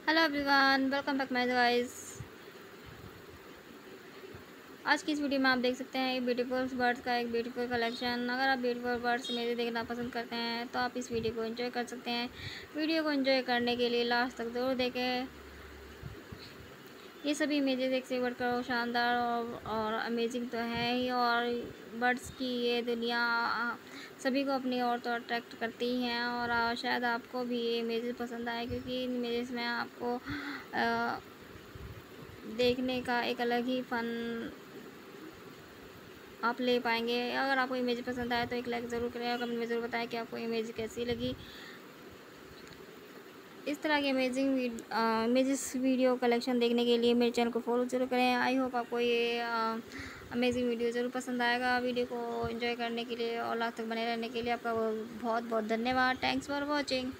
Hello everyone welcome back my guys आज की इस वीडियो में आप देख सकते हैं ब्यूटीफुल बर्ड्स का एक ब्यूटीफुल कलेक्शन अगर आप ब्यूटीफुल बर्ड्स मेरे देखना पसंद करते हैं तो आप इस वीडियो को एंजॉय कर सकते हैं। वीडियो को एंजॉय करने के लिए लास्ट तक ज़रूर देखें। ये सभी इमेजेस एक से बढ़कर शानदार और, और अमेजिंग तो है ही। और बर्ड्स की ये दुनिया सभी को अपनी ओर तो अट्रैक्ट करती हैं और शायद आपको भी ये इमेजेस पसंद आए क्योंकि इन इमेजेस में आपको आ, देखने का एक अलग ही फ़न आप ले पाएँगे। अगर आपको इमेज पसंद आए तो एक लाइक ज़रूर करें। और कमेंट में ज़रूर बताएँ कि आपको इमेज कैसी लगी। इस तरह के अमेजिंग अमेजिस वीडियो कलेक्शन देखने के लिए मेरे चैनल को फॉलो ज़रूर करें। आई होप आपको ये अमेजिंग वीडियो ज़रूर पसंद आएगा। वीडियो को एंजॉय करने के लिए और लास्ट तक बने रहने के लिए आपका बहुत बहुत धन्यवाद। Thanks for watching